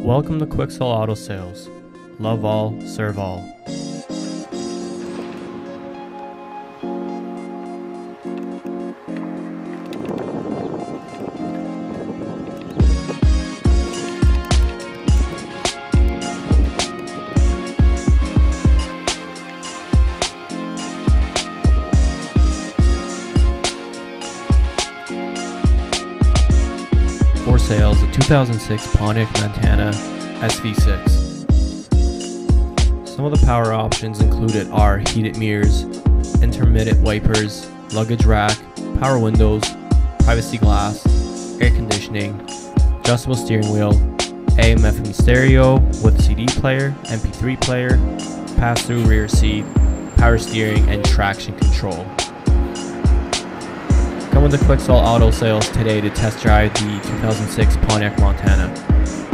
Welcome to Quixl Auto Sales. Love all, serve all. For sale is a 2006 Pontiac Montana SV6. Some of the power options included are heated mirrors, intermittent wipers, luggage rack, power windows, privacy glass, air conditioning, adjustable steering wheel, AM FM stereo with CD player, MP3 player, pass through rear seat, power steering, and traction control. Come with the Quixl Auto Sales today to test drive the 2006 Pontiac Montana.